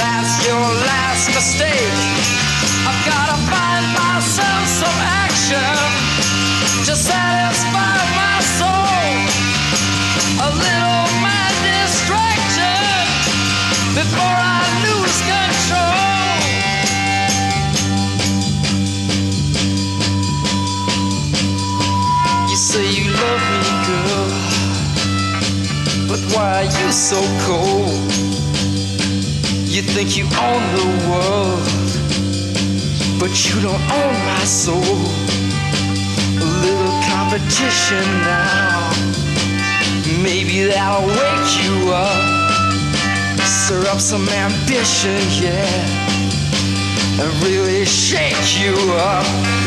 That's your last mistake. I've gotta find myself some action to satisfy my soul. A little mad distraction before I lose control. You say you love me, girl, but why are you so cold? Think you own the world, but you don't own my soul. A little competition now, maybe that'll wake you up. Stir up some ambition, yeah, and really shake you up.